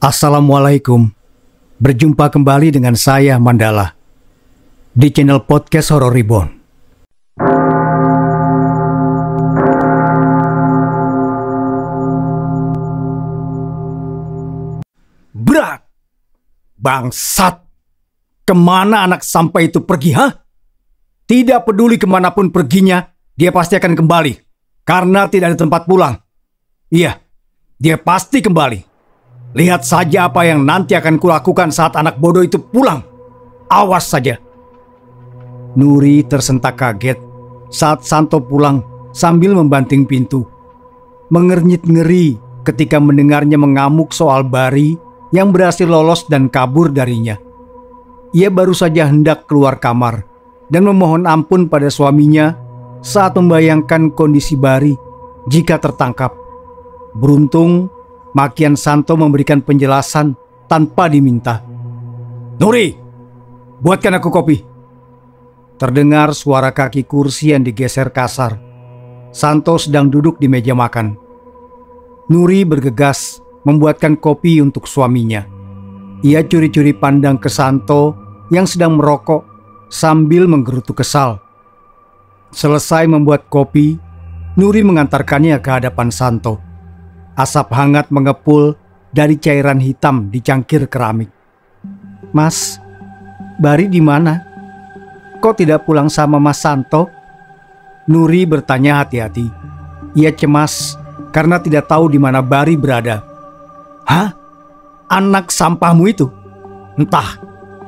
Assalamualaikum. Berjumpa kembali dengan saya Mandala di channel podcast Horror Reborn. Brak! Bangsat! Ke mana anak sampai itu pergi, ha? Tidak peduli ke mana pun perginya, dia pasti akan kembali. Karena tidak ada tempat pulang. Iya, dia pasti kembali. Lihat saja apa yang nanti akan kulakukan saat anak bodoh itu pulang. Awas saja. Nuri tersentak kaget saat Santo pulang sambil membanting pintu. Mengernyit ngeri ketika mendengarnya mengamuk soal Bari yang berhasil lolos dan kabur darinya. Ia baru saja hendak keluar kamar dan memohon ampun pada suaminya saat membayangkan kondisi Bari jika tertangkap. Beruntung, Makian Santo memberikan penjelasan tanpa diminta. Nuri, buatkan aku kopi. Terdengar suara kaki kursi yang digeser kasar. Santo sedang duduk di meja makan. Nuri bergegas membuatkan kopi untuk suaminya. Ia curi-curi pandang ke Santo yang sedang merokok sambil menggerutu kesal. Selesai membuat kopi, Nuri mengantarkannya ke hadapan Santo. Asap hangat mengepul dari cairan hitam di cangkir keramik. Mas, Bari di mana? Kok tidak pulang sama Mas Santo? Nuri bertanya hati-hati. Ia cemas karena tidak tahu di mana Bari berada. Hah? Anak sampahmu itu? Entah.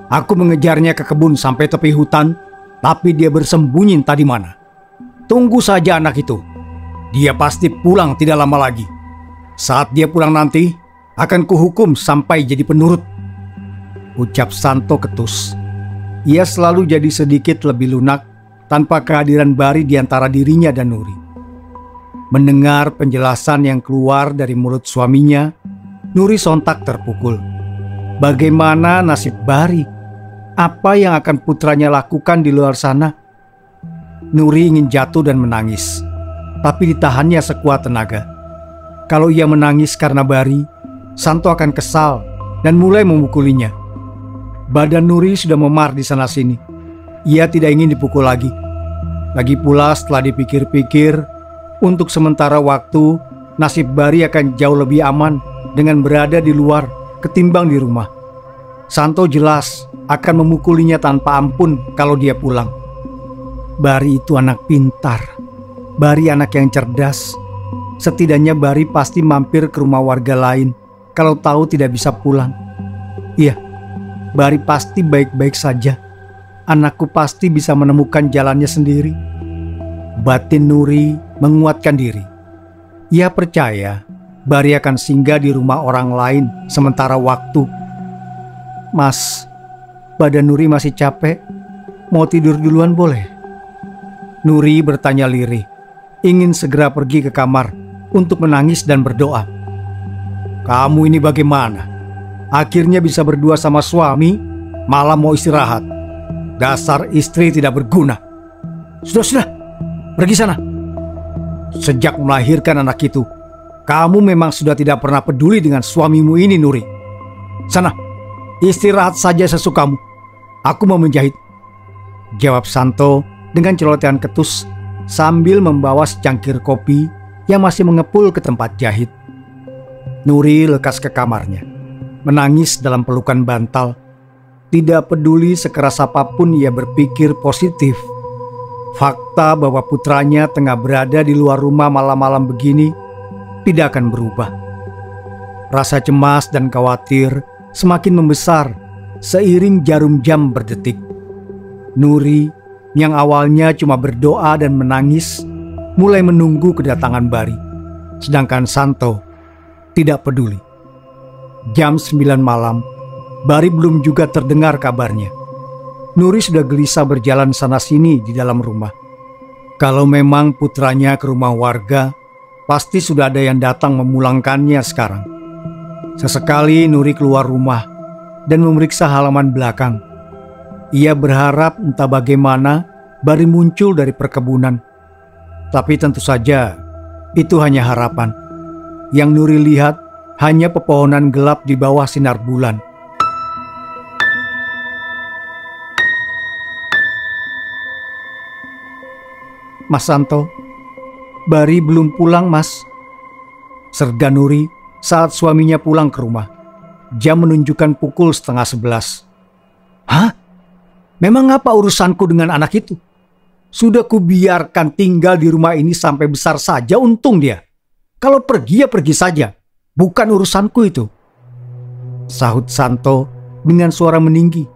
Aku mengejarnya ke kebun sampai tepi hutan, tapi dia bersembunyi entah di mana. Tunggu saja anak itu. Dia pasti pulang tidak lama lagi. Saat dia pulang nanti, akan kuhukum sampai jadi penurut. Ucap Santo ketus. Ia selalu jadi sedikit lebih lunak tanpa kehadiran Bari di antara dirinya dan Nuri. Mendengar penjelasan yang keluar dari mulut suaminya, Nuri sontak terpukul. Bagaimana nasib Bari? Apa yang akan putranya lakukan di luar sana? Nuri ingin jatuh dan menangis, tapi ditahannya sekuat tenaga. Kalau ia menangis karena Bari, Santo akan kesal dan mulai memukulinya. Badan Nuri sudah memar di sana sini. Ia tidak ingin dipukul lagi. Lagi pula setelah dipikir-pikir, untuk sementara waktu nasib Bari akan jauh lebih aman dengan berada di luar ketimbang di rumah. Santo jelas akan memukulinya tanpa ampun kalau dia pulang. Bari itu anak pintar. Bari anak yang cerdas. Setidaknya Bari pasti mampir ke rumah warga lain kalau tahu tidak bisa pulang. Iya, Bari pasti baik-baik saja. Anakku pasti bisa menemukan jalannya sendiri. Batin Nuri menguatkan diri. Ia percaya Bari akan singgah di rumah orang lain sementara waktu. Mas, badan Nuri masih capek. Mau tidur duluan boleh? Nuri bertanya lirih, ingin segera pergi ke kamar untuk menangis dan berdoa. Kamu ini bagaimana? Akhirnya bisa berdua sama suami, malah mau istirahat. Dasar istri tidak berguna. Sudah, sudah, pergi sana. Sejak melahirkan anak itu, kamu memang sudah tidak pernah peduli dengan suamimu ini, Nuri. Sana, istirahat saja sesukamu. Aku mau menjahit. Jawab Santo dengan celotehan ketus sambil membawa secangkir kopi yang masih mengepul ke tempat jahit. Nuri lekas ke kamarnya, menangis dalam pelukan bantal. Tidak peduli sekeras apa pun ia berpikir positif. Fakta bahwa putranya tengah berada di luar rumah malam-malam begini tidak akan berubah. Rasa cemas dan khawatir semakin membesar seiring jarum jam berdetik. Nuri yang awalnya cuma berdoa dan menangis mulai menunggu kedatangan Bari. Sedangkan Santo tidak peduli. Jam 9 malam, Bari belum juga terdengar kabarnya. Nuri sudah gelisah berjalan sana-sini di dalam rumah. Kalau memang putranya ke rumah warga, pasti sudah ada yang datang memulangkannya sekarang. Sesekali Nuri keluar rumah dan memeriksa halaman belakang. Ia berharap entah bagaimana Bari muncul dari perkebunan. Tapi tentu saja itu hanya harapan. Yang Nuri lihat hanya pepohonan gelap di bawah sinar bulan. Mas Santo, Bari belum pulang, Mas. Serga Nuri saat suaminya pulang ke rumah. Jam menunjukkan pukul setengah sebelas. Hah? Memang apa urusanku dengan anak itu? Sudah kubiarkan tinggal di rumah ini sampai besar saja untung dia. Kalau pergi ya pergi saja. Bukan urusanku itu. Sahut Santo dengan suara meninggi.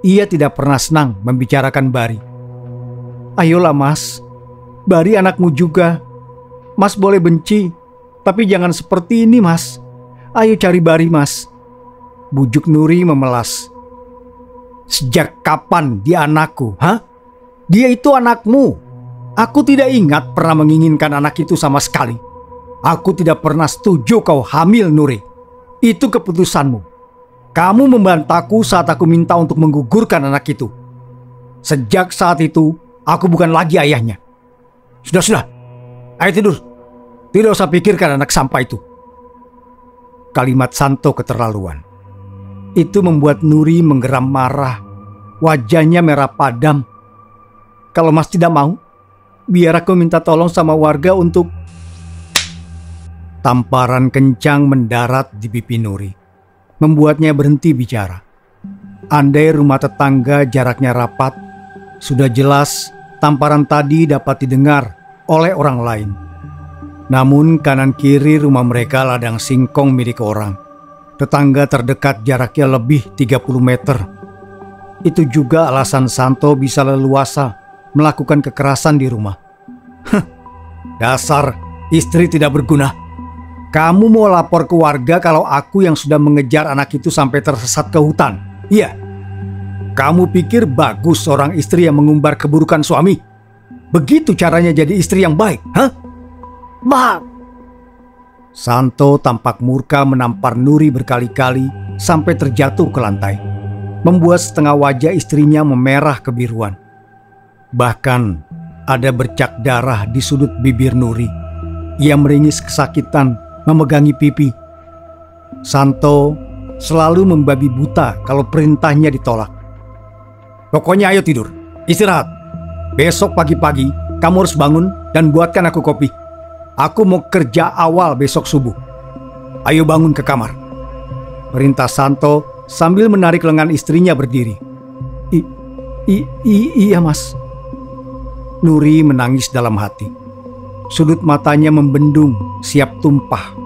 Ia tidak pernah senang membicarakan Bari. Ayolah mas, Bari anakmu juga. Mas boleh benci, tapi jangan seperti ini mas. Ayo cari Bari mas. Bujuk Nuri memelas. Sejak kapan dia anakku, ha? Dia itu anakmu. Aku tidak ingat pernah menginginkan anak itu sama sekali. Aku tidak pernah setuju kau hamil Nuri. Itu keputusanmu. Kamu membantaku saat aku minta untuk menggugurkan anak itu. Sejak saat itu, aku bukan lagi ayahnya. Sudah, sudah. Ayo tidur. Tidak usah pikirkan anak sampah itu. Kalimat Santo keterlaluan. Itu membuat Nuri menggeram marah. Wajahnya merah padam. Kalau Mas tidak mau, biar aku minta tolong sama warga untuk... Tamparan kencang mendarat di pipi Nuri. Membuatnya berhenti bicara. Andai rumah tetangga jaraknya rapat, sudah jelas tamparan tadi dapat didengar oleh orang lain. Namun kanan kiri rumah mereka ladang singkong milik orang. Tetangga terdekat jaraknya lebih 30 meter. Itu juga alasan Santo bisa leluasa melakukan kekerasan di rumah. Hah, dasar istri tidak berguna. Kamu mau lapor ke warga kalau aku yang sudah mengejar anak itu sampai tersesat ke hutan? Iya, kamu pikir bagus seorang istri yang mengumbar keburukan suami? Begitu caranya jadi istri yang baik, hah? Bang! Santo tampak murka menampar Nuri berkali-kali sampai terjatuh ke lantai. Membuat setengah wajah istrinya memerah kebiruan. Bahkan ada bercak darah di sudut bibir Nuri. Ia meringis kesakitan memegangi pipi. Santo selalu membabi buta kalau perintahnya ditolak. Pokoknya ayo tidur, istirahat. Besok pagi-pagi kamu harus bangun dan buatkan aku kopi. Aku mau kerja awal besok subuh. Ayo bangun ke kamar. Perintah Santo sambil menarik lengan istrinya berdiri. I, i, i, iya mas. Nuri menangis dalam hati. Sudut matanya membendung, siap tumpah.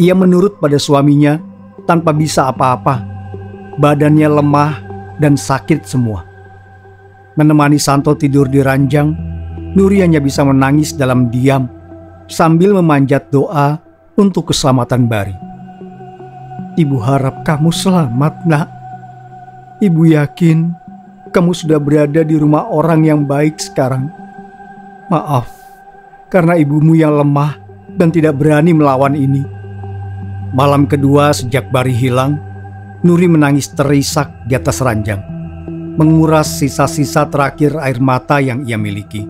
Ia menurut pada suaminya tanpa bisa apa-apa. Badannya lemah dan sakit semua. Menemani Santo tidur di ranjang, Nuri hanya bisa menangis dalam diam sambil memanjat doa untuk keselamatan Bari. Ibu harap kamu selamat, nak. Ibu yakin kamu sudah berada di rumah orang yang baik sekarang. Maaf, karena ibumu yang lemah dan tidak berani melawan ini. Malam kedua sejak Bari hilang, Nuri menangis terisak di atas ranjang, menguras sisa-sisa terakhir air mata yang ia miliki.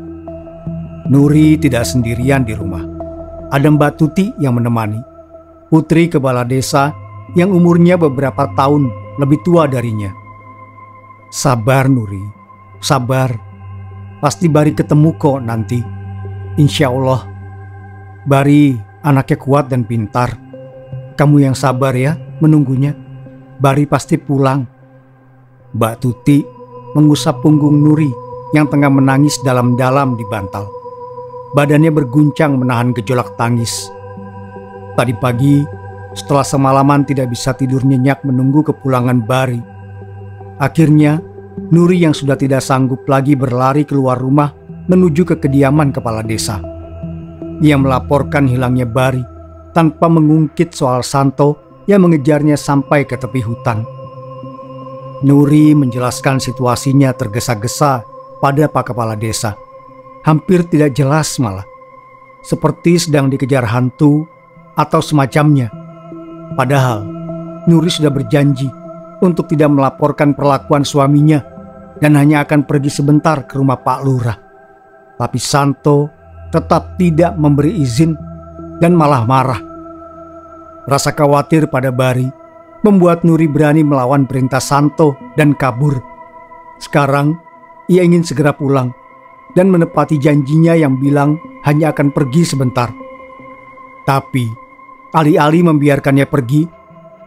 Nuri tidak sendirian di rumah. Ada Mbak Tuti yang menemani, putri kepala desa yang umurnya beberapa tahun lebih tua darinya. Sabar Nuri, sabar. Pasti Bari ketemu kok nanti. Insya Allah. Bari anaknya kuat dan pintar. Kamu yang sabar ya menunggunya. Bari pasti pulang. Mbak Tuti mengusap punggung Nuri yang tengah menangis dalam-dalam di bantal. Badannya berguncang menahan gejolak tangis. Tadi pagi, setelah semalaman tidak bisa tidur nyenyak menunggu kepulangan Bari. Akhirnya, Nuri yang sudah tidak sanggup lagi berlari keluar rumah menuju ke kediaman kepala desa. Ia melaporkan hilangnya Bari tanpa mengungkit soal Santo yang mengejarnya sampai ke tepi hutan. Nuri menjelaskan situasinya tergesa-gesa pada Pak Kepala Desa. Hampir tidak jelas malah. Seperti sedang dikejar hantu atau semacamnya. Padahal Nuri sudah berjanji untuk tidak melaporkan perlakuan suaminya dan hanya akan pergi sebentar ke rumah Pak Lurah. Tapi Santo tetap tidak memberi izin dan malah marah Rasa khawatir pada Bari membuat Nuri berani melawan perintah Santo dan kabur. Sekarang, ia ingin segera pulang dan menepati janjinya yang bilang hanya akan pergi sebentar. Tapi, alih-alih membiarkannya pergi,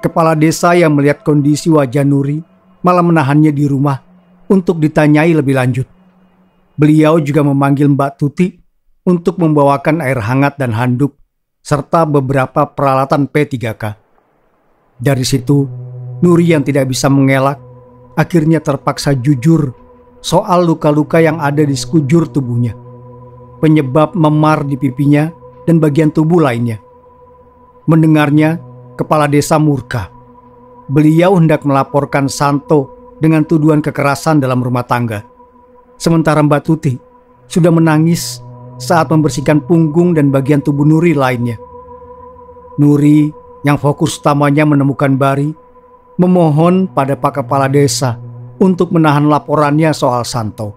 kepala desa yang melihat kondisi wajah Nuri malah menahannya di rumah untuk ditanyai lebih lanjut. Beliau juga memanggil Mbak Tuti untuk membawakan air hangat dan handuk serta beberapa peralatan P3K. Dari situ, Nuri yang tidak bisa mengelak akhirnya terpaksa jujur soal luka-luka yang ada di sekujur tubuhnya. Penyebab memar di pipinya dan bagian tubuh lainnya. Mendengarnya, kepala desa murka. Beliau hendak melaporkan Santo dengan tuduhan kekerasan dalam rumah tangga. Sementara Mbak Tuti sudah menangis saat membersihkan punggung dan bagian tubuh Nuri lainnya. Nuri yang fokus utamanya menemukan Bari memohon pada Pak Kepala Desa untuk menahan laporannya soal Santo.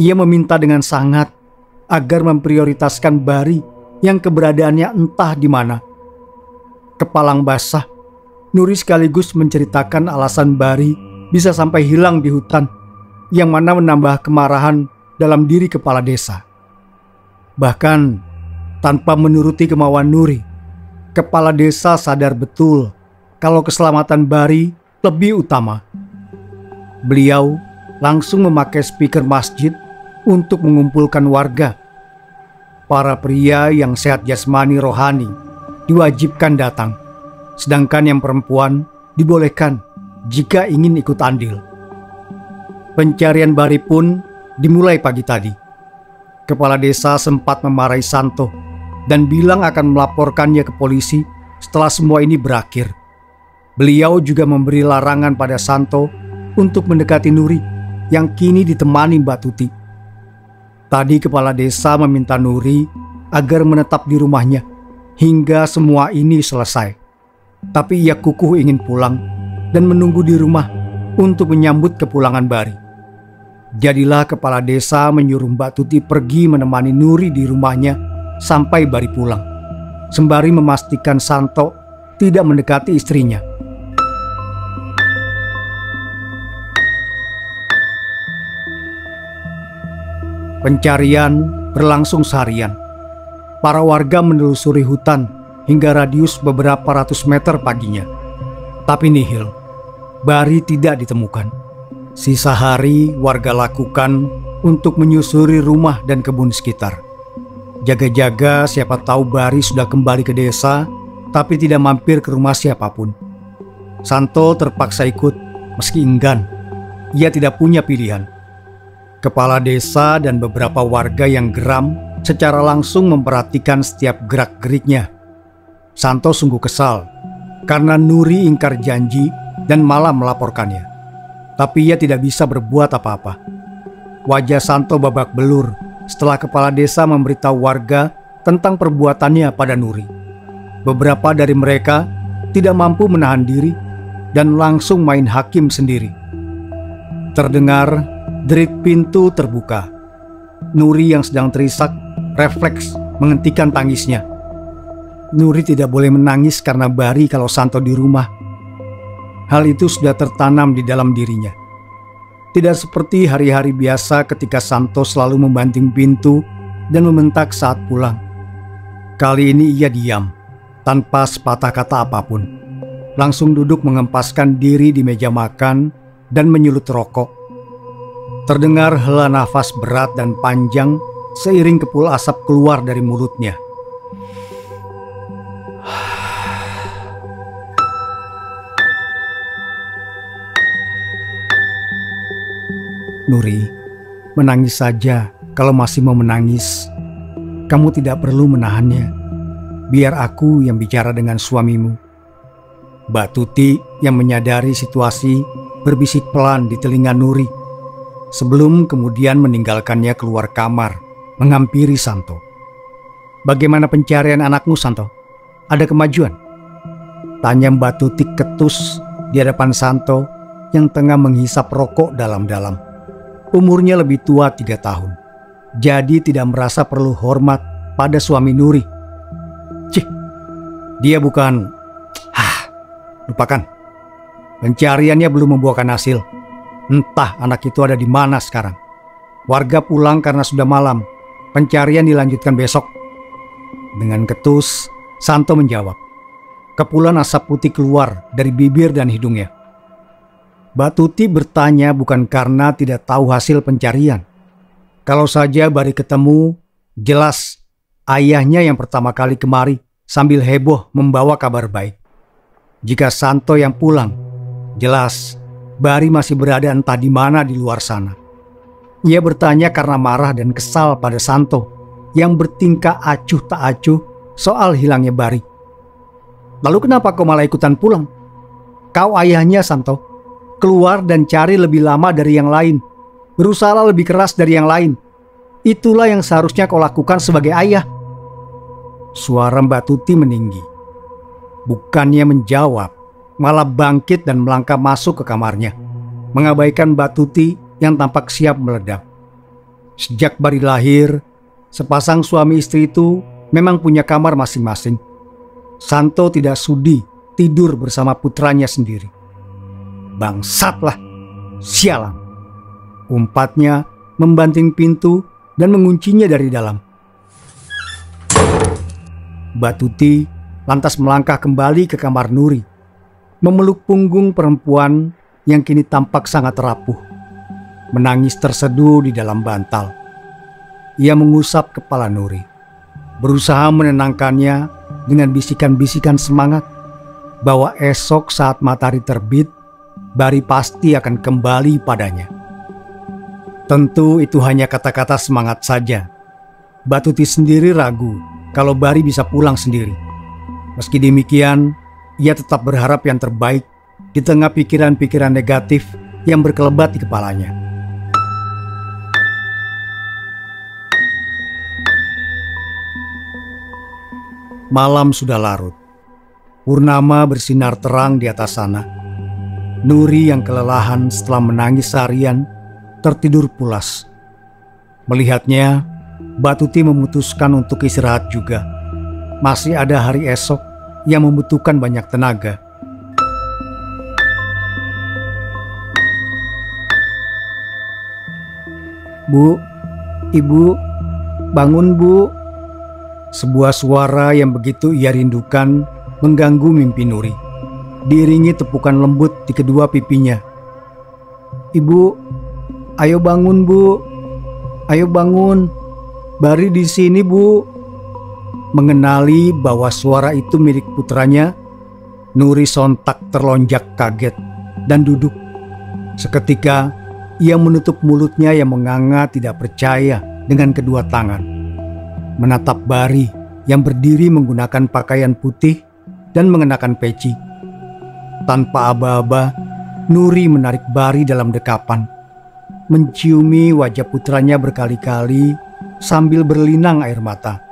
Ia meminta dengan sangat agar memprioritaskan Bari yang keberadaannya entah di mana. Kepalang basah, Nuri sekaligus menceritakan alasan Bari bisa sampai hilang di hutan yang mana menambah kemarahan dalam diri kepala desa. Bahkan tanpa menuruti kemauan Nuri, kepala desa sadar betul kalau keselamatan Bari lebih utama. Beliau langsung memakai speaker masjid untuk mengumpulkan warga. Para pria yang sehat jasmani rohani diwajibkan datang, sedangkan yang perempuan dibolehkan jika ingin ikut andil. Pencarian Bari pun dimulai pagi tadi. Kepala desa sempat memarahi Santo dan bilang akan melaporkannya ke polisi setelah semua ini berakhir. Beliau juga memberi larangan pada Santo untuk mendekati Nuri yang kini ditemani Mbak Tuti. Tadi kepala desa meminta Nuri agar menetap di rumahnya hingga semua ini selesai. Tapi ia kukuh ingin pulang dan menunggu di rumah untuk menyambut kepulangan Bari. Jadilah kepala desa menyuruh Mbak Tuti pergi menemani Nuri di rumahnya sampai Bari pulang. Sembari memastikan Santo tidak mendekati istrinya. Pencarian berlangsung seharian. Para warga menelusuri hutan hingga radius beberapa ratus meter paginya. Tapi nihil, Bari tidak ditemukan. Sisa hari warga lakukan untuk menyusuri rumah dan kebun sekitar. Jaga-jaga siapa tahu Bari sudah kembali ke desa tapi tidak mampir ke rumah siapa pun. Santo terpaksa ikut meski enggan. Ia tidak punya pilihan. Kepala desa dan beberapa warga yang geram secara langsung memperhatikan setiap gerak-geriknya. Santo sungguh kesal karena Nuri ingkar janji dan malah melaporkannya tapi ia tidak bisa berbuat apa-apa. Wajah Santo babak belur setelah kepala desa memberitahu warga tentang perbuatannya pada Nuri. Beberapa dari mereka tidak mampu menahan diri dan langsung main hakim sendiri. Terdengar derit pintu terbuka. Nuri yang sedang terisak refleks menghentikan tangisnya. Nuri tidak boleh menangis karena Bari kalau Santo di rumah Hal itu sudah tertanam di dalam dirinya. Tidak seperti hari-hari biasa ketika Santo selalu membanting pintu dan membentak saat pulang. Kali ini ia diam, tanpa sepatah kata apa pun. Langsung duduk mengempaskan diri di meja makan dan menyulut rokok. Terdengar hela nafas berat dan panjang seiring kepul asap keluar dari mulutnya. Nuri, menangis saja kalau masih mau menangis. Kamu tidak perlu menahannya. Biar aku yang bicara dengan suamimu. Mbak Tuti yang menyadari situasi berbisik pelan di telinga Nuri sebelum kemudian meninggalkannya keluar kamar menghampiri Santo. Bagaimana pencarian anakmu Santo? Ada kemajuan? Tanya Mbak Tuti ketus di hadapan Santo yang tengah menghisap rokok dalam-dalam. Umurnya lebih tua tiga tahun, jadi tidak merasa perlu hormat pada suami Nuri. Cih, dia bukan lupakan. Pencariannya belum membuahkan hasil. Entah anak itu ada di mana sekarang. Warga pulang karena sudah malam. Pencarian dilanjutkan besok. Dengan ketus, Santo menjawab. Kepulan asap putih keluar dari bibir dan hidungnya. Batuti bertanya bukan karena tidak tahu hasil pencarian. Kalau saja Bari ketemu, jelas ayahnya yang pertama kali kemari sambil heboh membawa kabar baik. Jika Santo yang pulang, jelas Bari masih berada entah di mana di luar sana. Ia bertanya karena marah dan kesal pada Santo yang bertingkah acuh tak acuh soal hilangnya Bari. Lalu kenapa kau malah ikutan pulang? Kau ayahnya Santo keluar dan cari lebih lama dari yang lain. Berusaha lebih keras dari yang lain. Itulah yang seharusnya kau lakukan sebagai ayah. Suara Mbak Tuti meninggi. Bukannya menjawab, malah bangkit dan melangkah masuk ke kamarnya. Mengabaikan Mbak Tuti yang tampak siap meledak. Sejak Bari lahir, sepasang suami istri itu memang punya kamar masing-masing. Santo tidak sudi tidur bersama putranya sendiri. Bangsatlah. Sialan. Umpatnya membanting pintu dan menguncinya dari dalam. Batuti lantas melangkah kembali ke kamar Nuri, memeluk punggung perempuan yang kini tampak sangat rapuh, menangis terseduh di dalam bantal. Ia mengusap kepala Nuri, berusaha menenangkannya dengan bisikan-bisikan semangat bahwa esok saat matahari terbit, Bari pasti akan kembali padanya. Tentu itu hanya kata-kata semangat saja. Batuti sendiri ragu kalau Bari bisa pulang sendiri. Meski demikian, ia tetap berharap yang terbaik di tengah pikiran-pikiran negatif yang berkelebat di kepalanya. Malam sudah larut. Purnama bersinar terang di atas sana Nuri yang kelelahan setelah menangis seharian tertidur pulas. Melihatnya, Batuti memutuskan untuk istirahat juga. Masih ada hari esok yang membutuhkan banyak tenaga. Bu, ibu, bangun bu. Sebuah suara yang begitu ia rindukan mengganggu mimpi Nuri diiringi tepukan lembut di kedua pipinya. Ibu, ayo bangun bu, ayo bangun, Bari di sini bu. Mengenali bahwa suara itu milik putranya, Nuri sontak terlonjak kaget dan duduk. Seketika ia menutup mulutnya yang menganga tidak percaya dengan kedua tangan. Menatap Bari yang berdiri menggunakan pakaian putih dan mengenakan peci tanpa aba-aba, Nuri menarik Bari dalam dekapan, menciumi wajah putranya berkali-kali sambil berlinang air mata.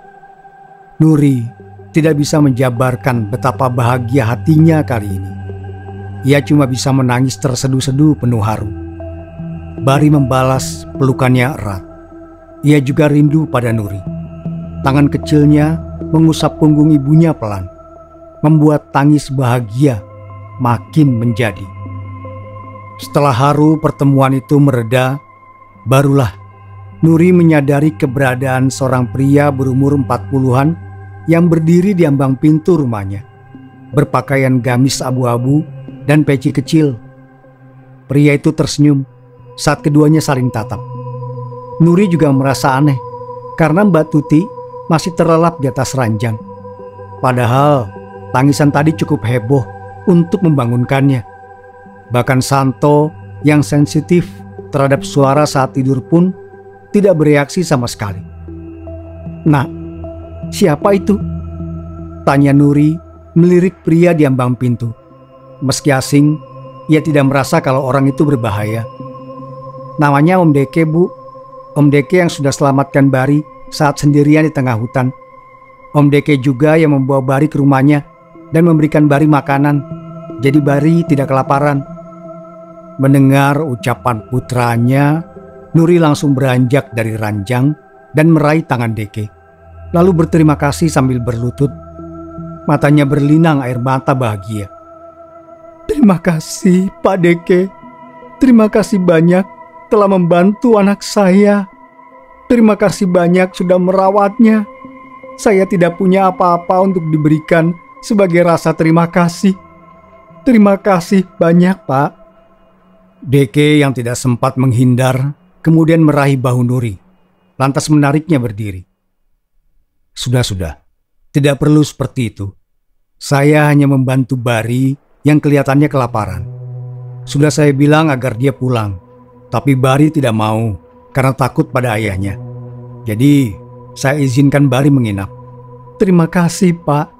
Nuri tidak bisa menjabarkan betapa bahagia hatinya kali ini. Ia cuma bisa menangis terseduh-seduh penuh haru. Bari membalas pelukannya erat. Ia juga rindu pada Nuri. Tangan kecilnya mengusap punggung ibunya pelan, membuat tangis bahagia makin menjadi. Setelah haru pertemuan itu mereda, barulah Nuri menyadari keberadaan seorang pria berumur 40-an yang berdiri di ambang pintu rumahnya, berpakaian gamis abu-abu dan peci kecil. Pria itu tersenyum saat keduanya saling tatap. Nuri juga merasa aneh karena Mbak Tuti masih terlelap di atas ranjang. Padahal tangisan tadi cukup heboh untuk membangunkannya. Bahkan Santo yang sensitif terhadap suara saat tidur pun tidak bereaksi sama sekali. Nah, siapa itu? Tanya Nuri melirik pria di ambang pintu. Meski asing, ia tidak merasa kalau orang itu berbahaya. Namanya Om Deke, Bu. Om Deke yang sudah selamatkan Bari saat sendirian di tengah hutan. Om Deke juga yang membawa Bari ke rumahnya dan memberikan Bari makanan jadi Bari tidak kelaparan. Mendengar ucapan putranya, Nuri langsung beranjak dari ranjang dan meraih tangan Deke. Lalu berterima kasih sambil berlutut. Matanya berlinang air mata bahagia. Terima kasih Pak Deke. Terima kasih banyak telah membantu anak saya. Terima kasih banyak sudah merawatnya. Saya tidak punya apa-apa untuk diberikan sebagai rasa terima kasih. Terima kasih banyak, Pak. Deke yang tidak sempat menghindar kemudian meraih bahu Nuri, lantas menariknya berdiri. Sudah-sudah, tidak perlu seperti itu. Saya hanya membantu Bari yang kelihatannya kelaparan. Sudah saya bilang agar dia pulang, tapi Bari tidak mau karena takut pada ayahnya. Jadi, saya izinkan Bari menginap. Terima kasih, Pak.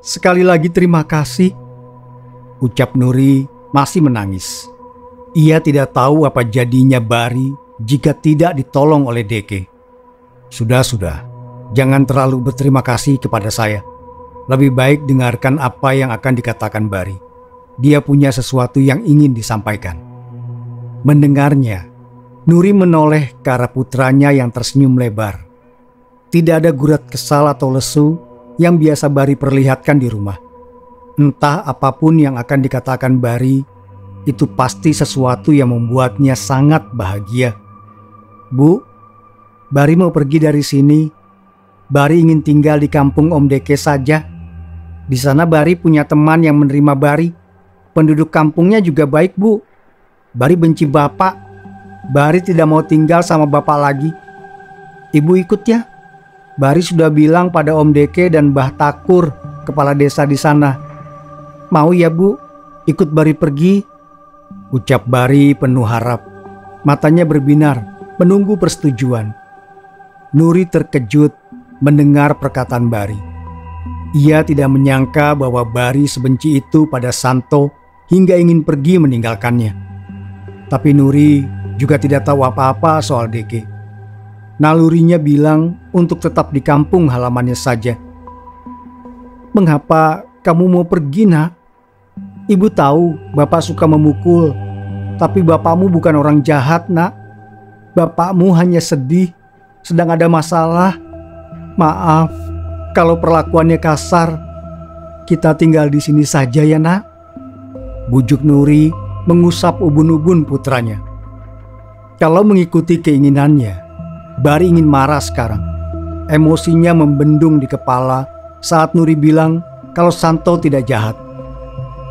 Sekali lagi terima kasih. Ucap Nuri masih menangis. Ia tidak tahu apa jadinya Bari jika tidak ditolong oleh Deke. Sudah-sudah, jangan terlalu berterima kasih kepada saya. Lebih baik dengarkan apa yang akan dikatakan Bari. Dia punya sesuatu yang ingin disampaikan. Mendengarnya, Nuri menoleh ke arah putranya yang tersenyum lebar. Tidak ada gurat kesal atau lesu yang biasa Bari perlihatkan di rumah. Entah apa pun yang akan dikatakan Bari, itu pasti sesuatu yang membuatnya sangat bahagia. Bu, Bari mau pergi dari sini. Bari ingin tinggal di kampung Om Deke saja. Di sana Bari punya teman yang menerima Bari. Penduduk kampungnya juga baik, Bu. Bari benci bapak. Bari tidak mau tinggal sama bapak lagi. Ibu ikut ya. Bari sudah bilang pada Om Deke dan Mbah Takur, kepala desa di sana. Mau ya, Bu? Ikut Bari pergi? Ucap Bari penuh harap. Matanya berbinar menunggu persetujuan. Nuri terkejut mendengar perkataan Bari. Ia tidak menyangka bahwa Bari sebenci itu pada Santo hingga ingin pergi meninggalkannya. Tapi Nuri juga tidak tahu apa-apa soal Deke. Nalurinya bilang untuk tetap di kampung halamannya saja. Mengapa kamu mau pergi nak? Ibu tahu bapak suka memukul, tapi bapakmu bukan orang jahat nak. Bapakmu hanya sedih, sedang ada masalah. Maaf kalau perlakuannya kasar. Kita tinggal di sini saja ya nak. Bujuk Nuri mengusap ubun-ubun putranya. Kalau mengikuti keinginannya, Bari ingin marah sekarang. Emosinya membendung di kepala saat Nuri bilang kalau Santo tidak jahat.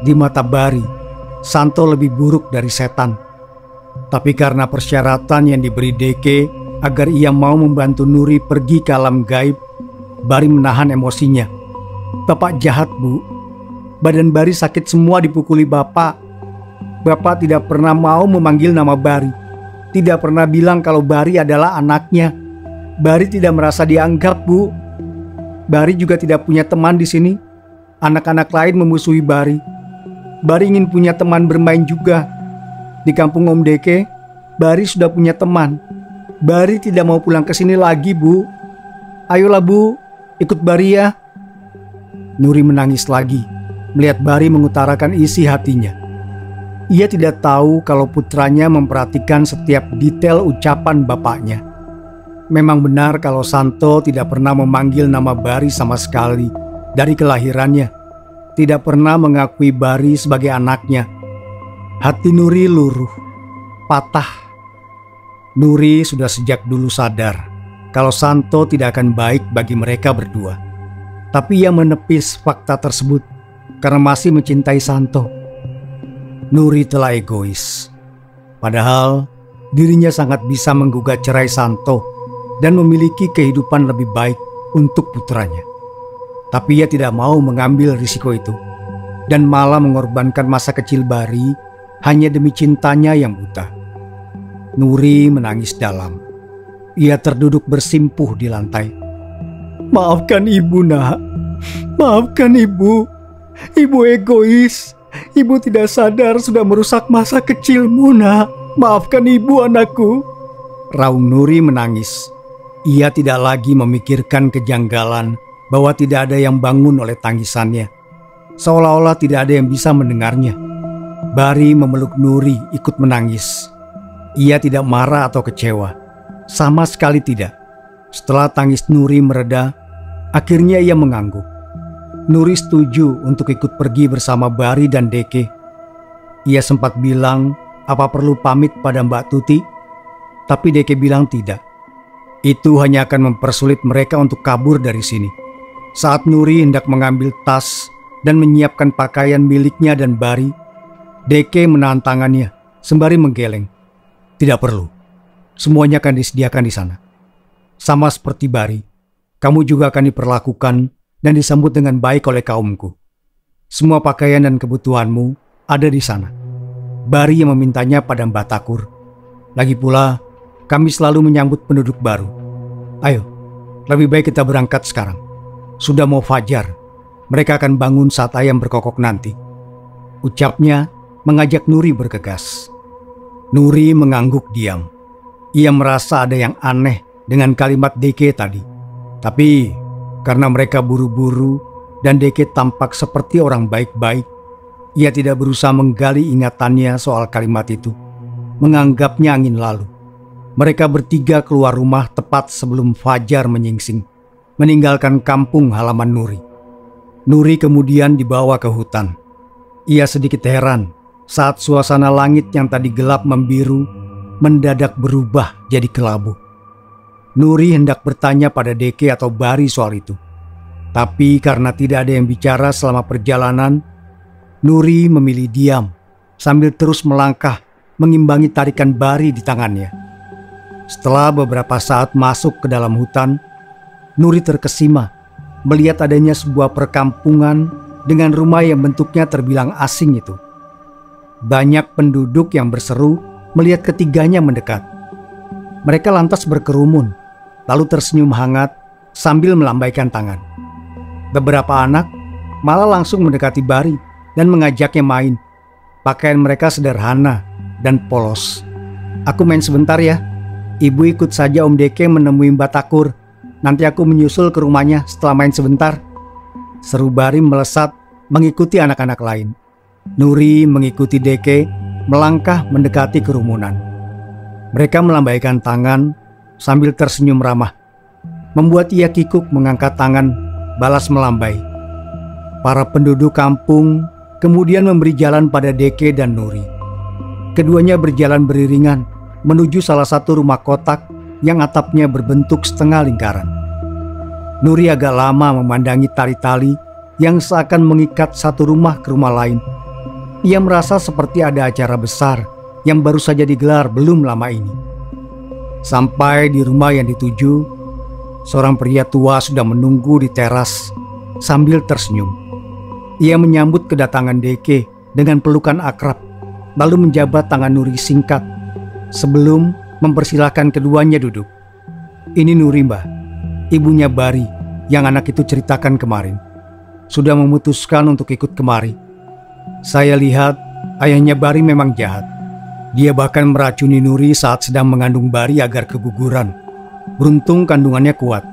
Di mata Bari, Santo lebih buruk dari setan. Tapi karena persyaratan yang diberi Deke agar ia mau membantu Nuri pergi ke alam gaib, Bari menahan emosinya. Bapak jahat, Bu. Badan Bari sakit semua dipukuli Bapak. Bapak tidak pernah mau memanggil nama Bari. Tidak pernah bilang kalau Bari adalah anaknya. Bari tidak merasa dianggap, Bu. Bari juga tidak punya teman di sini. Anak-anak lain memusuhi Bari. Bari ingin punya teman bermain juga. Di kampung Om Deke, Bari sudah punya teman. Bari tidak mau pulang ke sini lagi, Bu. Ayolah, Bu, ikut Bari ya. Nuri menangis lagi melihat Bari mengutarakan isi hatinya. Ia tidak tahu kalau putranya memperhatikan setiap detail ucapan bapaknya. Memang benar kalau Santo tidak pernah memanggil nama Bari sama sekali dari kelahirannya. Tidak pernah mengakui Bari sebagai anaknya Hati Nuri luruh, patah. Nuri sudah sejak dulu sadar kalau Santo tidak akan baik bagi mereka berdua. Tapi ia menepis fakta tersebut karena masih mencintai Santo. Nuri telah egois. Padahal dirinya sangat bisa menggugat cerai Santo dan memiliki kehidupan lebih baik untuk putranya. Tapi ia tidak mau mengambil risiko itu dan malah mengorbankan masa kecil Bari hanya demi cintanya yang buta. Nuri menangis dalam. Ia terduduk bersimpuh di lantai. Maafkan ibu nak, maafkan ibu. Ibu egois. Ibu tidak sadar sudah merusak masa kecilmu nak. Maafkan ibu anakku. Raung Nuri menangis. Ia tidak lagi memikirkan kejanggalan bahwa tidak ada yang bangun oleh tangisannya. Seolah-olah tidak ada yang bisa mendengarnya. Bari memeluk Nuri ikut menangis. Ia tidak marah atau kecewa. Sama sekali tidak. Setelah tangis Nuri mereda, akhirnya ia mengangguk. Nuri setuju untuk ikut pergi bersama Bari dan Deke. Ia sempat bilang apa perlu pamit pada Mbak Tuti, tapi Deke bilang tidak. Itu hanya akan mempersulit mereka untuk kabur dari sini. Saat Nuri hendak mengambil tas dan menyiapkan pakaian miliknya dan Bari, Deke menahan tangannya sembari menggeleng. Tidak perlu. Semuanya akan disediakan di sana. Sama seperti Bari, kamu juga akan diperlakukan dan disambut dengan baik oleh kaumku. Semua pakaian dan kebutuhanmu ada di sana. Bari yang memintanya pada Mbak Takur. Lagi pula, kami selalu menyambut penduduk baru. Ayo, lebih baik kita berangkat sekarang. Sudah mau fajar, mereka akan bangun saat ayam berkokok nanti. Ucapnya mengajak Nuri bergegas. Nuri mengangguk diam. Ia merasa ada yang aneh dengan kalimat Deke tadi. Tapi karena mereka buru-buru dan Deke tampak seperti orang baik-baik, ia tidak berusaha menggali ingatannya soal kalimat itu. Menganggapnya angin lalu. Mereka bertiga keluar rumah tepat sebelum Fajar menyingsing, meninggalkan kampung halaman Nuri. Nuri kemudian dibawa ke hutan. Ia sedikit heran saat suasana langit yang tadi gelap membiru mendadak berubah jadi kelabu. Nuri hendak bertanya pada Deke atau Bari soal itu. Tapi karena tidak ada yang bicara selama perjalanan, Nuri memilih diam sambil terus melangkah mengimbangi tarikan Bari di tangannya. Setelah beberapa saat masuk ke dalam hutan, Nuri terkesima melihat adanya sebuah perkampungan dengan rumah yang bentuknya terbilang asing itu. Banyak penduduk yang berseru melihat ketiganya mendekat. Mereka lantas berkerumun, lalu tersenyum hangat sambil melambaikan tangan. Beberapa anak malah langsung mendekati Bari dan mengajaknya main. Pakaian mereka sederhana dan polos. Aku main sebentar ya. Ibu ikut saja Om Deke menemui Mbak Takur. Nanti aku menyusul ke rumahnya setelah main sebentar. Seru Bari melesat mengikuti anak-anak lain. Nuri mengikuti Deke melangkah mendekati kerumunan. Mereka melambaikan tangan sambil tersenyum ramah. Membuat ia kikuk mengangkat tangan balas melambai. Para penduduk kampung kemudian memberi jalan pada Deke dan Nuri. Keduanya berjalan beriringan menuju salah satu rumah kotak yang atapnya berbentuk setengah lingkaran. Nuri agak lama memandangi tali-tali yang seakan mengikat satu rumah ke rumah lain ia merasa seperti ada acara besar yang baru saja digelar belum lama ini. Sampai di rumah yang dituju, seorang pria tua sudah menunggu di teras sambil tersenyum. Ia menyambut kedatangan Deke dengan pelukan akrab, lalu menjabat tangan Nuri singkat sebelum mempersilahkan keduanya duduk. Ini Nuri mbah, ibunya Bari yang anak itu ceritakan kemarin. Sudah memutuskan untuk ikut kemari saya lihat ayahnya Bari memang jahat. Dia bahkan meracuni Nuri saat sedang mengandung Bari agar keguguran. Beruntung kandungannya kuat,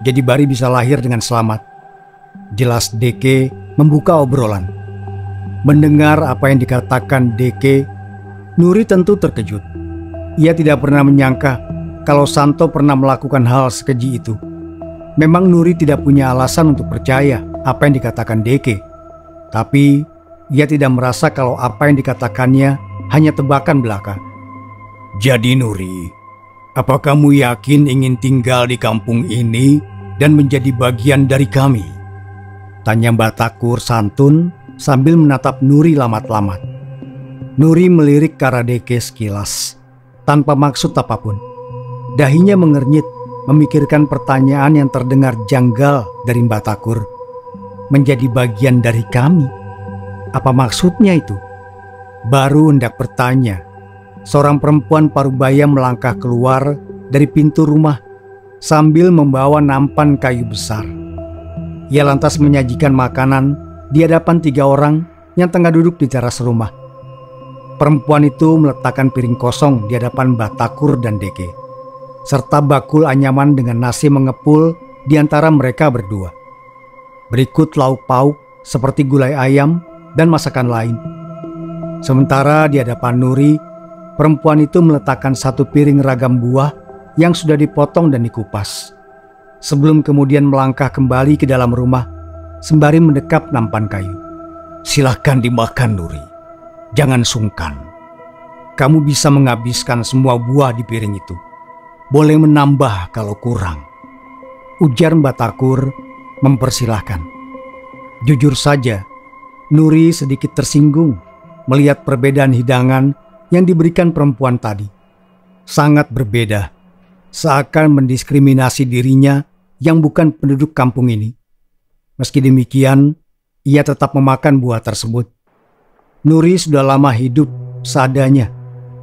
jadi Bari bisa lahir dengan selamat. Jelas Deke membuka obrolan. Mendengar apa yang dikatakan Deke, Nuri tentu terkejut. Ia tidak pernah menyangka kalau Santo pernah melakukan hal sekeji itu. Memang Nuri tidak punya alasan untuk percaya apa yang dikatakan Deke. Tapi ia tidak merasa kalau apa yang dikatakannya hanya tebakan belaka. Jadi Nuri, apa kamu yakin ingin tinggal di kampung ini dan menjadi bagian dari kami? Tanya Mbak Takur santun sambil menatap Nuri lamat-lamat. Nuri melirik Karadeke sekilas, tanpa maksud apa pun. Dahinya mengernyit, memikirkan pertanyaan yang terdengar janggal dari Mbak Takur. Menjadi bagian dari kami? Apa maksudnya itu? Baru hendak bertanya, seorang perempuan parubaya melangkah keluar dari pintu rumah sambil membawa nampan kayu besar. Ia lantas menyajikan makanan di hadapan tiga orang yang tengah duduk di teras rumah. Perempuan itu meletakkan piring kosong di hadapan Batakur dan Deke, serta bakul anyaman dengan nasi mengepul di antara mereka berdua. Berikut lauk pauk seperti gulai ayam dan masakan lain. Sementara di hadapan Nuri, perempuan itu meletakkan satu piring ragam buah yang sudah dipotong dan dikupas. Sebelum kemudian melangkah kembali ke dalam rumah, sembari mendekap nampan kayu. Silahkan dimakan Nuri. Jangan sungkan. Kamu bisa menghabiskan semua buah di piring itu. Boleh menambah kalau kurang. Ujar Mbak Takur mempersilahkan. Jujur saja, Nuri sedikit tersinggung melihat perbedaan hidangan yang diberikan perempuan tadi. Sangat berbeda, seakan mendiskriminasi dirinya yang bukan penduduk kampung ini. Meski demikian, ia tetap memakan buah tersebut. Nuri sudah lama hidup seadanya,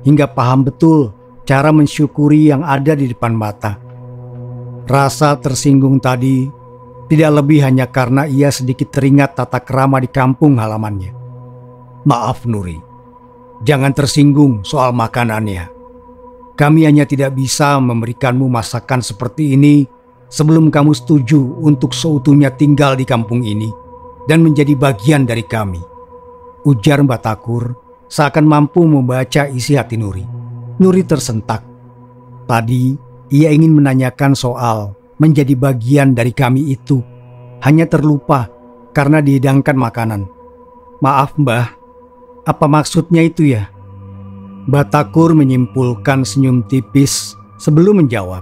hingga paham betul cara mensyukuri yang ada di depan mata. Rasa tersinggung tadi tidak lebih hanya karena ia sedikit teringat tata kerama di kampung halamannya. Maaf Nuri, jangan tersinggung soal makanannya. Kami hanya tidak bisa memberikanmu masakan seperti ini sebelum kamu setuju untuk seutuhnya tinggal di kampung ini dan menjadi bagian dari kami. Ujar Mbak Takur seakan mampu membaca isi hati Nuri. Nuri tersentak. Tadi ia ingin menanyakan soal menjadi bagian dari kami itu. Hanya terlupa karena dihidangkan makanan. Maaf mbah, apa maksudnya itu ya? Batakur menyimpulkan senyum tipis sebelum menjawab.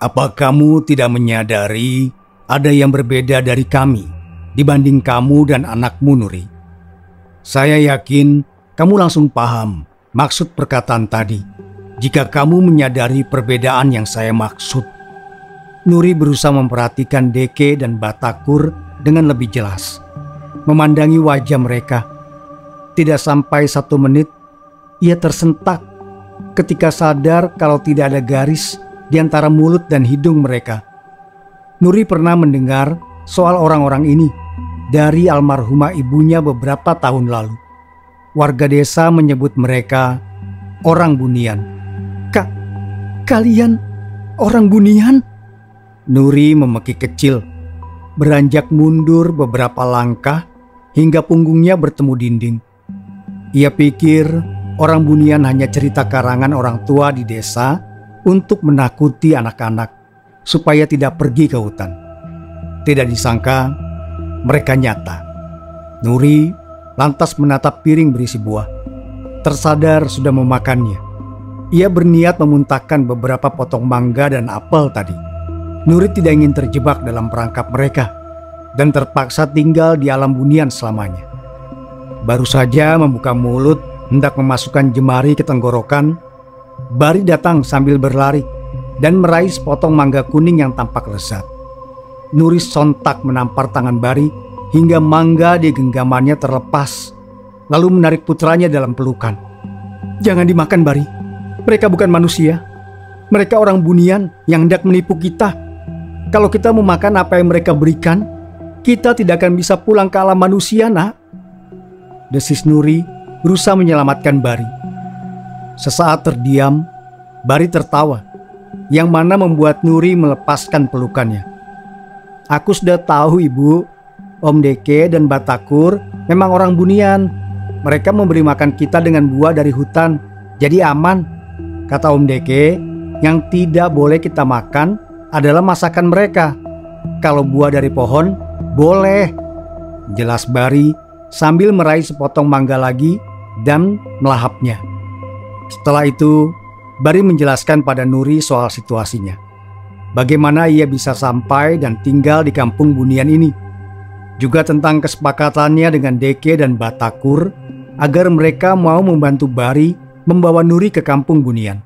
Apa kamu tidak menyadari ada yang berbeda dari kami dibanding kamu dan anakmu Nuri? Saya yakin kamu langsung paham maksud perkataan tadi jika kamu menyadari perbedaan yang saya maksud. Nuri berusaha memperhatikan Deke dan Batakur dengan lebih jelas. Memandangi wajah mereka. Tidak sampai satu menit, ia tersentak ketika sadar kalau tidak ada garis di antara mulut dan hidung mereka. Nuri pernah mendengar soal orang-orang ini dari almarhumah ibunya beberapa tahun lalu. Warga desa menyebut mereka orang bunian Kalian orang bunian? Nuri memekik kecil, beranjak mundur beberapa langkah hingga punggungnya bertemu dinding. Ia pikir orang bunian hanya cerita karangan orang tua di desa untuk menakuti anak-anak supaya tidak pergi ke hutan. Tidak disangka mereka nyata. Nuri lantas menatap piring berisi buah. Tersadar sudah memakannya. Ia berniat memuntahkan beberapa potong mangga dan apel tadi. Nurit tidak ingin terjebak dalam perangkap mereka dan terpaksa tinggal di alam bunian selamanya. Baru saja membuka mulut hendak memasukkan jemari ke tenggorokan, Bari datang sambil berlari dan meraih sepotong mangga kuning yang tampak lezat. Nuris sontak menampar tangan Bari hingga mangga di genggamannya terlepas, lalu menarik putranya dalam pelukan. Jangan dimakan Bari, mereka bukan manusia. Mereka orang bunian yang hendak menipu kita. Kalau kita memakan apa yang mereka berikan, kita tidak akan bisa pulang ke alam manusia, nak. Desis Nuri berusaha menyelamatkan Bari. Sesaat terdiam, Bari tertawa, yang mana membuat Nuri melepaskan pelukannya. Aku sudah tahu ibu, Om Deke dan Batakur memang orang bunian. Mereka memberi makan kita dengan buah dari hutan, jadi aman. Kata Om Deke, yang tidak boleh kita makan adalah masakan mereka. Kalau buah dari pohon, boleh. Jelas Bari sambil meraih sepotong mangga lagi dan melahapnya. Setelah itu, Bari menjelaskan pada Nuri soal situasinya. Bagaimana ia bisa sampai dan tinggal di kampung bunian ini. Juga tentang kesepakatannya dengan Deke dan Batakur agar mereka mau membantu Bari membawa Nuri ke kampung Bunian.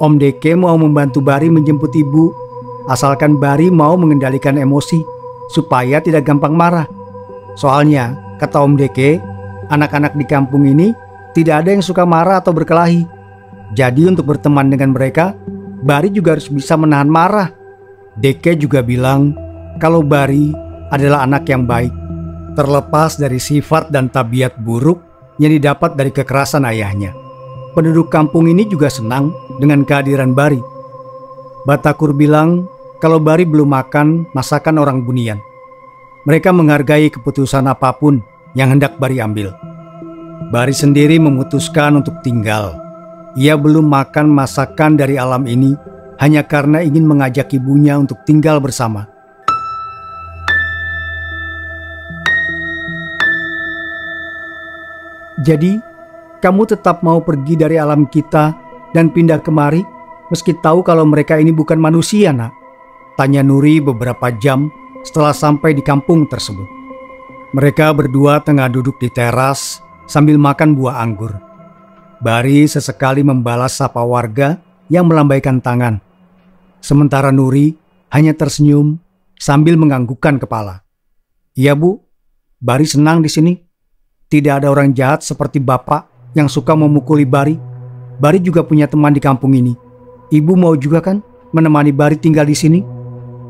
Om Deke mau membantu Bari menjemput ibu, asalkan Bari mau mengendalikan emosi supaya tidak gampang marah. Soalnya, kata Om Deke, anak-anak di kampung ini tidak ada yang suka marah atau berkelahi. Jadi untuk berteman dengan mereka, Bari juga harus bisa menahan marah. Deke juga bilang kalau Bari adalah anak yang baik, terlepas dari sifat dan tabiat buruk yang didapat dari kekerasan ayahnya penduduk kampung ini juga senang dengan kehadiran Bari. Batakur bilang kalau Bari belum makan masakan orang bunian. Mereka menghargai keputusan apa pun yang hendak Bari ambil. Bari sendiri memutuskan untuk tinggal. Ia belum makan masakan dari alam ini hanya karena ingin mengajak ibunya untuk tinggal bersama. Jadi, kamu tetap mau pergi dari alam kita dan pindah kemari meski tahu kalau mereka ini bukan manusia nak? Tanya Nuri beberapa jam setelah sampai di kampung tersebut. Mereka berdua tengah duduk di teras sambil makan buah anggur. Bari sesekali membalas sapa warga yang melambaikan tangan. Sementara Nuri hanya tersenyum sambil menganggukkan kepala. Iya bu, Bari senang di sini. Tidak ada orang jahat seperti bapak yang suka memukuli Bari. Bari juga punya teman di kampung ini. Ibu mau juga kan menemani Bari tinggal di sini?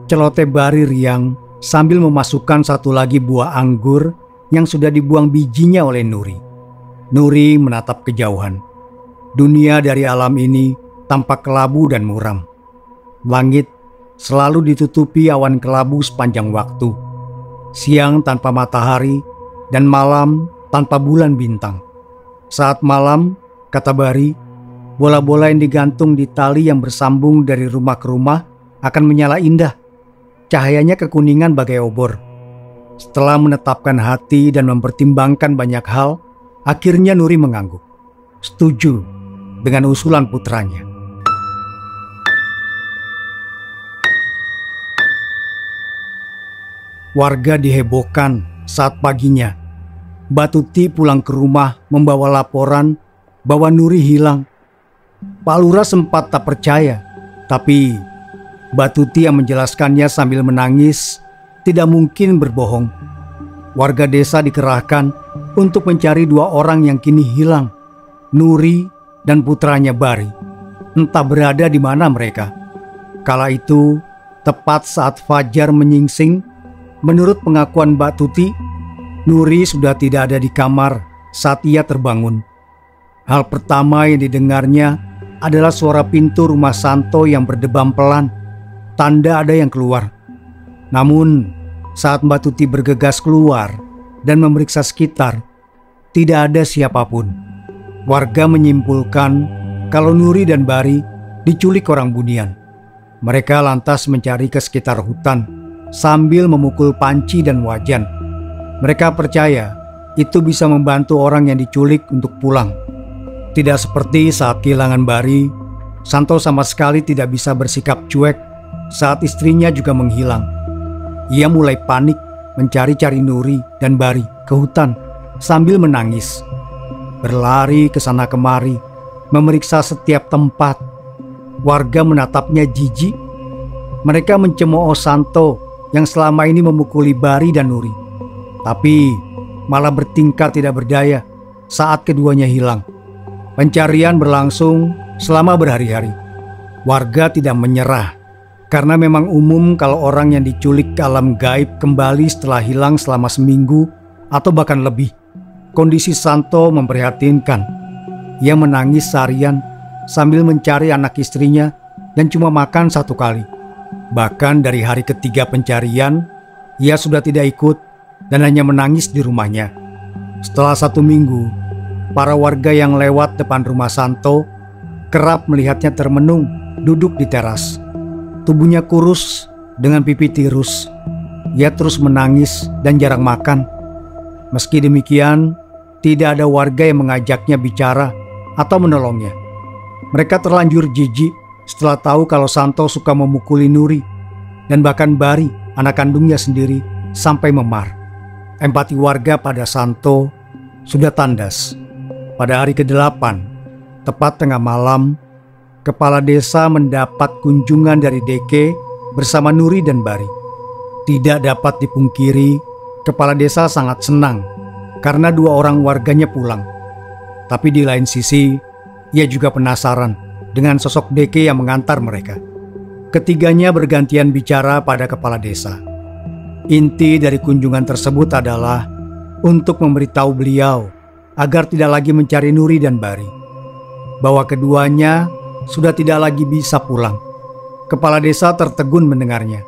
Celote Bari riang sambil memasukkan satu lagi buah anggur yang sudah dibuang bijinya oleh Nuri. Nuri menatap kejauhan. Dunia dari alam ini tampak kelabu dan muram. Langit selalu ditutupi awan kelabu sepanjang waktu. Siang tanpa matahari dan malam tanpa bulan bintang. Saat malam, kata Bari, bola-bola yang digantung di tali yang bersambung dari rumah ke rumah akan menyala indah Cahayanya kekuningan bagai obor. Setelah menetapkan hati dan mempertimbangkan banyak hal, akhirnya Nuri mengangguk. Setuju dengan usulan putranya. Warga dihebohkan saat paginya. Batuti pulang ke rumah membawa laporan bahwa Nuri hilang. Pak Lura sempat tak percaya, tapi Batuti yang menjelaskannya sambil menangis tidak mungkin berbohong. Warga desa dikerahkan untuk mencari dua orang yang kini hilang, Nuri dan putranya Bari. Entah berada di mana mereka. Kala itu, tepat saat Fajar menyingsing, menurut pengakuan Mbak Tuti, Nuri sudah tidak ada di kamar saat ia terbangun. Hal pertama yang didengarnya adalah suara pintu rumah Santo yang berdebam pelan tanda ada yang keluar. Namun, saat Mbak Tuti bergegas keluar dan memeriksa sekitar, tidak ada siapa pun. Warga menyimpulkan kalau Nuri dan Bari diculik orang bunian. Mereka lantas mencari ke sekitar hutan sambil memukul panci dan wajan. Mereka percaya itu bisa membantu orang yang diculik untuk pulang. Tidak seperti saat kehilangan Bari, Santo sama sekali tidak bisa bersikap cuek saat istrinya juga menghilang. Ia mulai panik mencari-cari Nuri dan Bari ke hutan sambil menangis. Berlari ke sana kemari, memeriksa setiap tempat. Warga menatapnya jijik. Mereka mencemooh Santo yang selama ini memukuli Bari dan Nuri. Tapi malah bertingkah tidak berdaya saat keduanya hilang. Pencarian berlangsung selama berhari-hari. Warga tidak menyerah karena memang umum kalau orang yang diculik ke alam gaib kembali setelah hilang selama seminggu atau bahkan lebih. Kondisi Santo memprihatinkan. Ia menangis seharian sambil mencari anak istrinya dan cuma makan satu kali. Bahkan dari hari ketiga pencarian, ia sudah tidak ikut dan hanya menangis di rumahnya. Setelah satu minggu, para warga yang lewat depan rumah Santo kerap melihatnya termenung duduk di teras. Tubuhnya kurus dengan pipi tirus. Ia terus menangis dan jarang makan. Meski demikian, tidak ada warga yang mengajaknya bicara atau menolongnya. Mereka terlanjur jijik setelah tahu kalau Santo suka memukuli Nuri dan bahkan Bari, anak kandungnya sendiri, sampai memar. Empati warga pada Santo sudah tandas. Pada hari ke-8, tepat tengah malam, kepala desa mendapat kunjungan dari Deke bersama Nuri dan Bari. Tidak dapat dipungkiri, kepala desa sangat senang karena dua orang warganya pulang. Tapi di lain sisi, ia juga penasaran dengan sosok Deke yang mengantar mereka. Ketiganya bergantian bicara pada kepala desa. Inti dari kunjungan tersebut adalah untuk memberitahu beliau agar tidak lagi mencari Nuri dan Bari. Bahwa keduanya sudah tidak lagi bisa pulang. Kepala desa tertegun mendengarnya.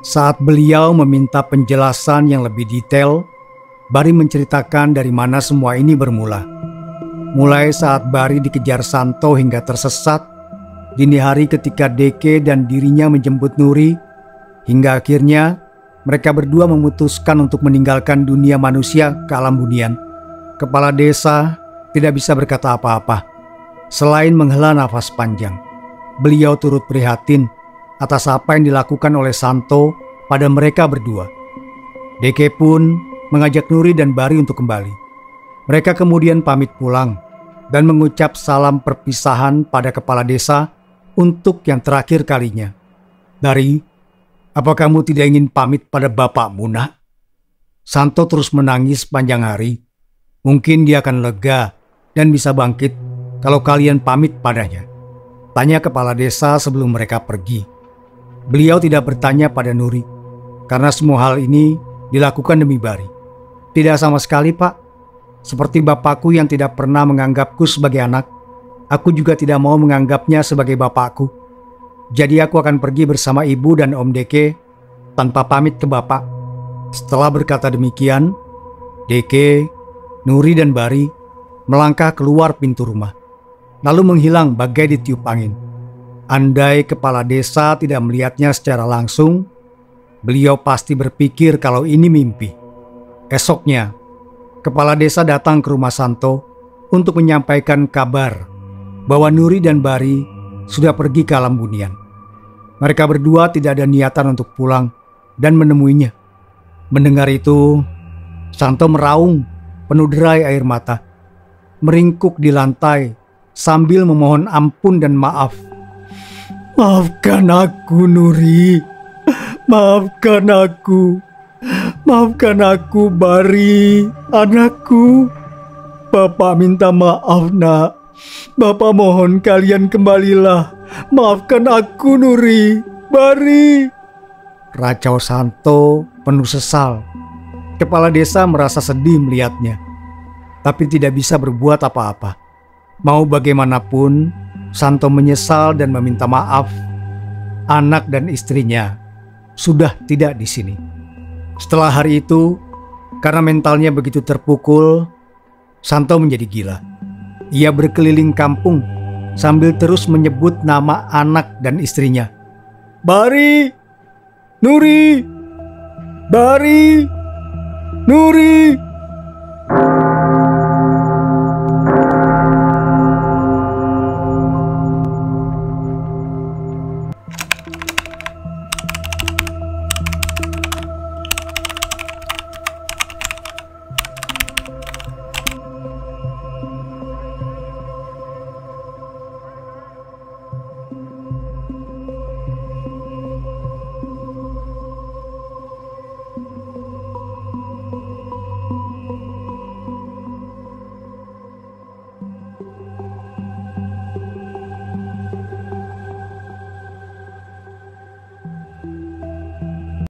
Saat beliau meminta penjelasan yang lebih detail, Bari menceritakan dari mana semua ini bermula. Mulai saat Bari dikejar Santo hingga tersesat, dini hari ketika Deke dan dirinya menjemput Nuri, hingga akhirnya mereka berdua memutuskan untuk meninggalkan dunia manusia ke alam bunian. Kepala desa tidak bisa berkata apa-apa selain menghela nafas panjang. Beliau turut prihatin atas apa yang dilakukan oleh Santo pada mereka berdua. Deke pun mengajak Nuri dan Bari untuk kembali. Mereka kemudian pamit pulang dan mengucap salam perpisahan pada kepala desa untuk yang terakhir kalinya. Dari, apa kamu tidak ingin pamit pada bapakmu, nak? Santo terus menangis panjang hari. Mungkin dia akan lega dan bisa bangkit kalau kalian pamit padanya. Tanya kepala desa sebelum mereka pergi. Beliau tidak bertanya pada Nuri, karena semua hal ini dilakukan demi Bari. Tidak sama sekali, Pak. Seperti bapakku yang tidak pernah menganggapku sebagai anak, aku juga tidak mau menganggapnya sebagai bapakku. Jadi aku akan pergi bersama ibu dan Om Deke tanpa pamit ke bapak. Setelah berkata demikian, Deke, Nuri dan Bari melangkah keluar pintu rumah, lalu menghilang bagai ditiup angin. Andai kepala desa tidak melihatnya secara langsung, beliau pasti berpikir kalau ini mimpi. Esoknya, kepala desa datang ke rumah Santo untuk menyampaikan kabar bahwa Nuri dan Bari sudah pergi ke alam bunian. Mereka berdua tidak ada niatan untuk pulang dan menemuinya. Mendengar itu, Santo meraung penuh derai air mata, meringkuk di lantai sambil memohon ampun dan maaf. Maafkan aku, Nuri. Maafkan aku. Maafkan aku, Bari, anakku. Bapak minta maaf, nak. Bapak mohon kalian kembalilah. Maafkan aku, Nuri. Bari. Racau Santo penuh sesal. Kepala desa merasa sedih melihatnya. Tapi tidak bisa berbuat apa-apa. Mau bagaimanapun, Santo menyesal dan meminta maaf. Anak dan istrinya sudah tidak di sini. Setelah hari itu, karena mentalnya begitu terpukul, Santo menjadi gila. Ia berkeliling kampung sambil terus menyebut nama anak dan istrinya. Bari, Nuri, Bari, Nuri.